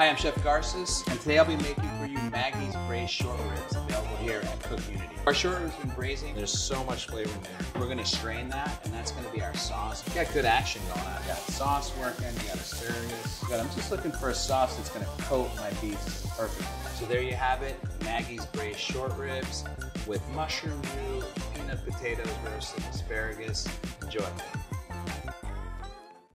Hi, I'm Chef Garces, and today I'll be making for you Maggie's Braised Short Ribs, available here at CookUnity. Our short ribs been braising. There's so much flavor in there. We're gonna strain that, and that's gonna be our sauce. We got good action going on. We got sauce working, we got asparagus. But I'm just looking for a sauce that's gonna coat my beef perfectly. So there you have it, Maggie's Braised Short Ribs with mushroom roux, peanut potatoes roasted, asparagus. Enjoy.